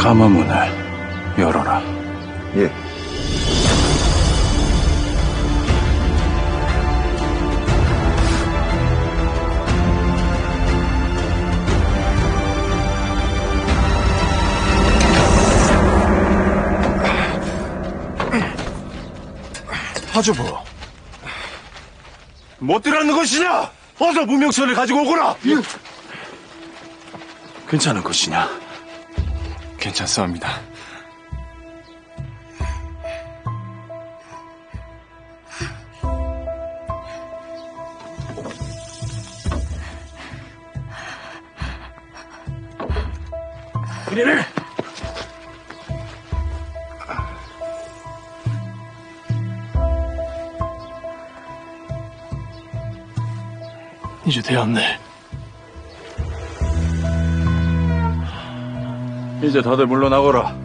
가마문을 열어라. 예. 하주부. 못 들었는 것이냐? 어서 무명서를 가지고 오거라. 괜찮은 것이냐? 괜찮사옵니다. 그리를 이제 되었네. 이제 다들 물러나거라.